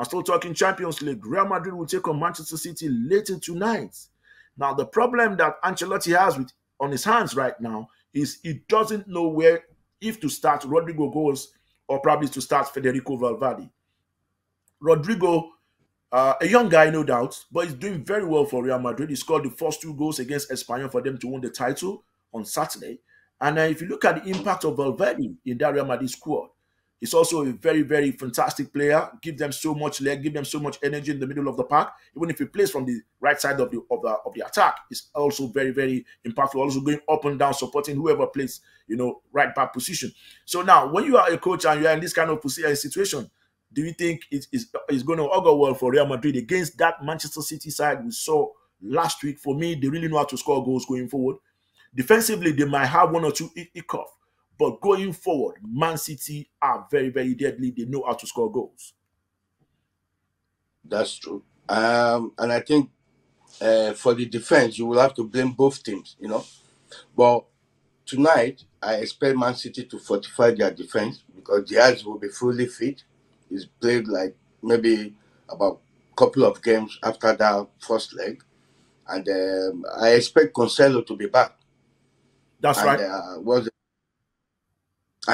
I'm still talking Champions League. Real Madrid will take on Manchester City later tonight. Now, the problem that Ancelotti has with on his hands right now is he doesn't know where if to start Rodrygo Goes or probably to start Federico Valverde. Rodrygo, uh, a young guy, no doubt, but he's doing very well for Real Madrid. He scored the first two goals against Espanyol for them to win the title on Saturday. And uh, if you look at the impact of Valverde in that Real Madrid squad, He's also a very, very fantastic player. Give them so much leg, give them so much energy in the middle of the park. Even if he plays from the right side of the of the of the attack, it's also very, very impactful. Also going up and down, supporting whoever plays, you know, right back position. So now, when you are a coach and you are in this kind of uh, situation, do you think it is is going to augur well for Real Madrid against that Manchester City side we saw last week? For me, they really know how to score goals going forward. Defensively, they might have one or two hiccups but going forward, Man City are very, very deadly. They know how to score goals. That's true. Um, and I think uh, for the defense, you will have to blame both teams, you know. But tonight, I expect Man City to fortify their defense because Dias will be fully fit. He's played like maybe about a couple of games after that first leg. And um, I expect Cancelo to be back. That's and, right. Uh, was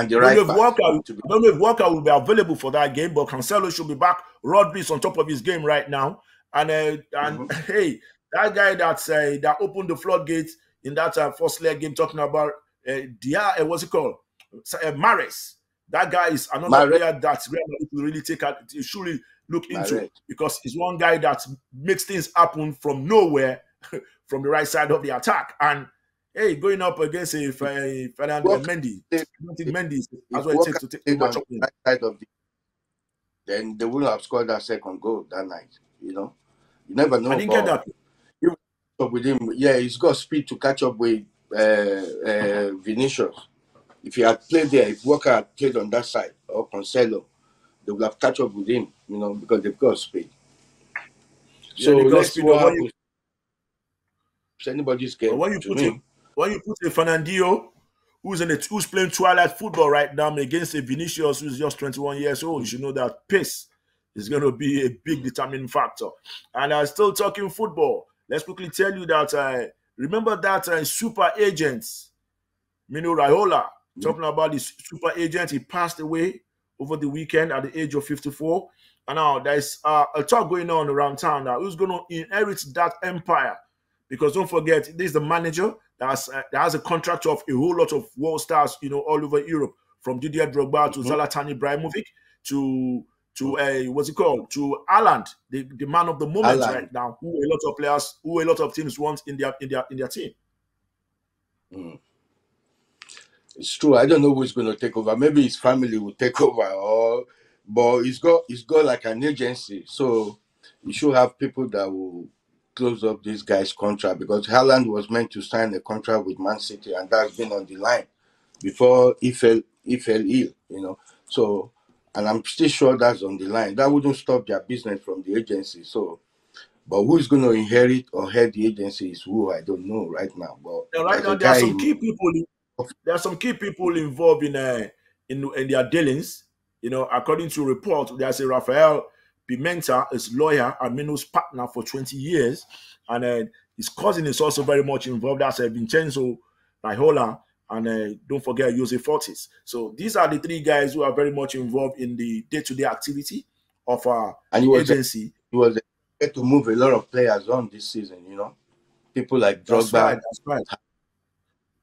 and the right don't, know if back. Walker, to be- don't know if Walker will be available for that game, but Cancelo should be back. Rodri's on top of his game right now, and uh, and hey, that guy that's uh, that opened the floodgates in that uh, first leg game, talking about uh, Dia, uh, what's it called, uh, Mahrez. That guy is another Mahrez. player that Real Madrid will really take at, surely look into Mahrez. because he's one guy that makes things happen from nowhere, from the right side of the attack, and. Hey, going up against a uh, Fernando Walker- Mendy. I don't think Mendy is If that's what it takes to take stayed to match up right side of the then they wouldn't have scored that second goal that night. You know, you never know. I didn't get but that. Up with him, yeah, he's got speed to catch up with uh, uh, Vinicius. If he had played there, if Walker had played on that side or Cancelo, they would have catch up with him. You know, because they've got speed. Yeah, So let's see what but you- happens. It's anybody's But game. when you put him, when you put a Fernandinho, who's in the who's playing twilight football right now against a Vinicius who's just 21 years old, you should know that pace is going to be a big determining factor. And I'm still talking football. Let's quickly tell you that uh, remember that uh, super agent, Mino Raiola, talking about this super agent. He passed away over the weekend at the age of 54. And now there's uh, a talk going on around town now. Who's going to inherit that empire? Because don't forget, this is the manager that has, uh, a contract of a whole lot of world stars, you know, all over Europe, from Didier Drogba to Mhm. Zlatan Ibrahimovic to to uh, what's it called to Haaland, the, the man of the moment right now, who a lot of players, who a lot of teams want in their in their in their team. Mm. It's true. I don't know who's going to take over. Maybe his family will take over, or but he's got he's got like an agency, so he should have people that will close up this guy's contract because Haaland was meant to sign a contract with Man City, and that's been on the line before he fell he fell ill, you know. So, and I'm still sure that's on the line. That wouldn't stop their business from the agency. So, but who's going to inherit or head the agency is who I don't know right now. But Now, right now, there are some key people. In, there are some key people involved in uh, in in their dealings. You know, according to report, there's a Rafael Pimenta, is lawyer and Mino's partner for 20 years, and uh, his cousin is also very much involved. That's uh, Vincenzo Raiola, and uh, don't forget Jose Fortes. So these are the three guys who are very much involved in the day-to-day activity of our and he was agency. he was able to move a lot of players on this season. You know, people like That's Drogba. right. That's right.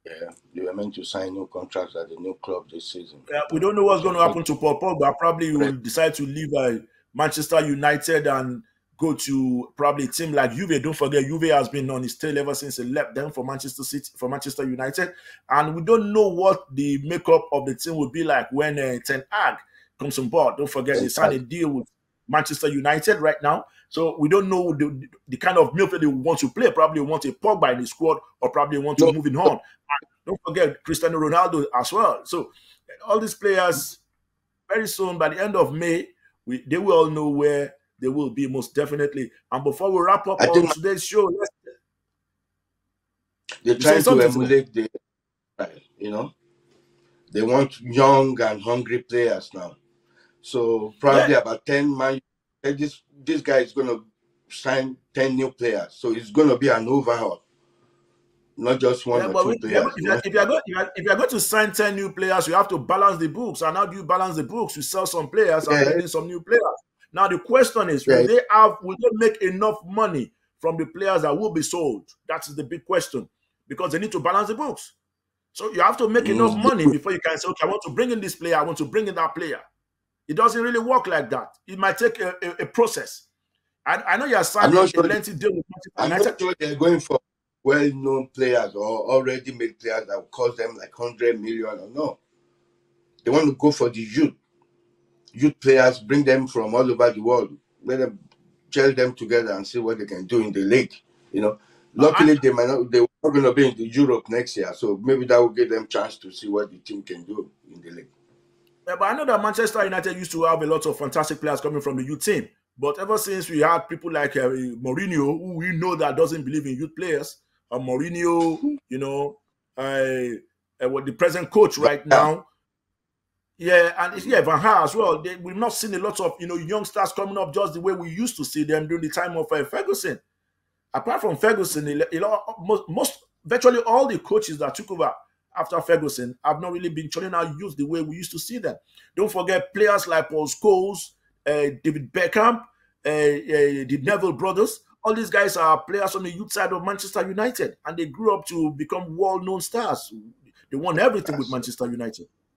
Yeah, they were meant to sign new contracts at the new club this season. Yeah, we don't know what's going to happen to Paul Pogba. Probably he will decide to leave uh, Manchester United and go to probably a team like Juve. Don't forget, Juve has been on his tail ever since he left them for Manchester City, for Manchester United, and we don't know what the makeup of the team will be like when uh, Ten Hag comes on board. Don't forget, they signed a deal with Manchester United right now, so we don't know the, the kind of midfield they want to play. Probably want a Pogba in the squad, or probably want to No. move in on. And don't forget Cristiano Ronaldo as well. So all these players very soon by the end of May, we they will all know where they will be most definitely. And before we wrap up I on today's show, let's They're trying to emulate the, you know, they want young and hungry players now. So probably Yeah. about ten man eh, this this guy is going to sign ten new players, so it's going to be an overhaul, not just one Yeah, or two we, players. but if, you're, if, you're going, if, you're, if you're going to sign 10 new players, you have to balance the books. And how do you balance the books? You sell some players and Yeah. bring in some new players. Now, the question is Yeah. will they have, will they make enough money from the players that will be sold? That is the big question because they need to balance the books. So you have to make enough Mm. money before you can say, okay, I want to bring in this player, I want to bring in that player. It doesn't really work like that. It might take a, a, a process. I, I know you're signing not a sure- lengthy deal with I'm not sure they're going for well-known players or already made players that will cost them like hundred million or no. They want to go for the youth, youth players, bring them from all over the world, let them gel them together and see what they can do in the league. You know, luckily they might not. They are not going to be in the Europe next year, so maybe that will give them chance to see what the team can do in the league. Yeah, but I know that Manchester United used to have a lot of fantastic players coming from the youth team. But ever since we had people like uh, Mourinho, who we know that doesn't believe in youth players, uh, Mourinho, you know, uh, uh, what the present coach right now, yeah, and yeah, Van Gaal as well. They, we've not seen a lot of you know youngsters coming up just the way we used to see them during the time of uh, Ferguson. Apart from Ferguson, you know, most, most virtually all the coaches that took over after Ferguson have not really been churning out youth the way we used to see them. Don't forget players like Paul Scholes, uh, David Beckham, uh, uh, the Neville brothers. All these guys are players on the youth side of Manchester United, and they grew up to become world-known stars. They won everything with Manchester United.